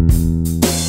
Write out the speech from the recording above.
Música